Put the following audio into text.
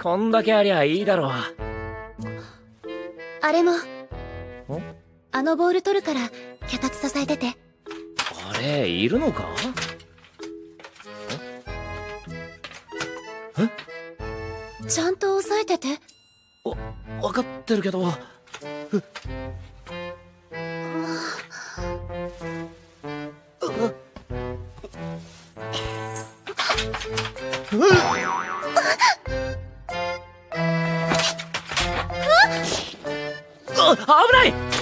こんだけありゃいいだろう。あれもあのボール取るから脚立支えてて。あれいるのか？ちゃんと押さえてて。分かってるけど。あ危ない。